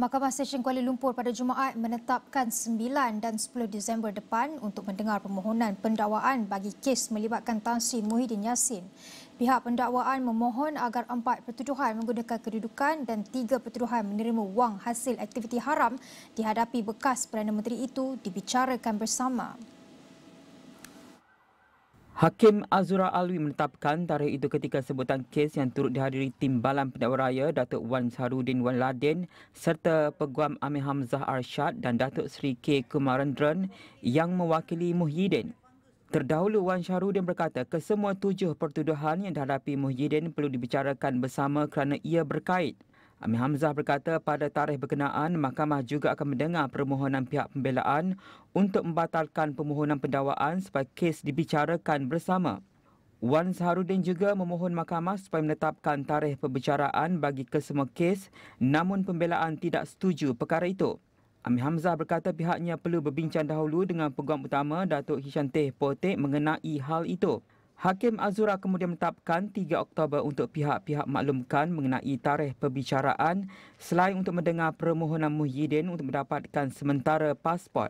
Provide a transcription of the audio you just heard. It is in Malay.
Mahkamah Session Kuala Lumpur pada Jumaat menetapkan 9 dan 10 Disember depan untuk mendengar permohonan pendakwaan bagi kes melibatkan Tan Sri Muhyiddin Yassin. Pihak pendakwaan memohon agar empat pertuduhan menggunakan kedudukan dan tiga pertuduhan menerima wang hasil aktiviti haram dihadapi bekas Perdana Menteri itu dibicarakan bersama. Hakim Azura Alwi menetapkan tarikh itu ketika sebutan kes yang turut dihadiri Timbalan Pendakwa Raya Datuk Wan Sarudin Wan Ladin serta Peguam Amir Hamzah Arshad dan Datuk Seri K. Kumarendran yang mewakili Muhyiddin. Terdahulu Wan Syarudin berkata kesemua tujuh pertuduhan yang dihadapi Muhyiddin perlu dibicarakan bersama kerana ia berkait. Amir Hamzah berkata pada tarikh berkenaan, mahkamah juga akan mendengar permohonan pihak pembelaan untuk membatalkan permohonan pendakwaan supaya kes dibicarakan bersama. Wan Saharudin juga memohon mahkamah supaya menetapkan tarikh perbicaraan bagi kesemua kes namun pembelaan tidak setuju perkara itu. Amir Hamzah berkata pihaknya perlu berbincang dahulu dengan peguam utama Datuk Hishanteh Potek mengenai hal itu. Hakim Azura kemudian menetapkan 3 Oktober untuk pihak-pihak maklumkan mengenai tarikh perbicaraan selain untuk mendengar permohonan Muhyiddin untuk mendapatkan sementara pasport.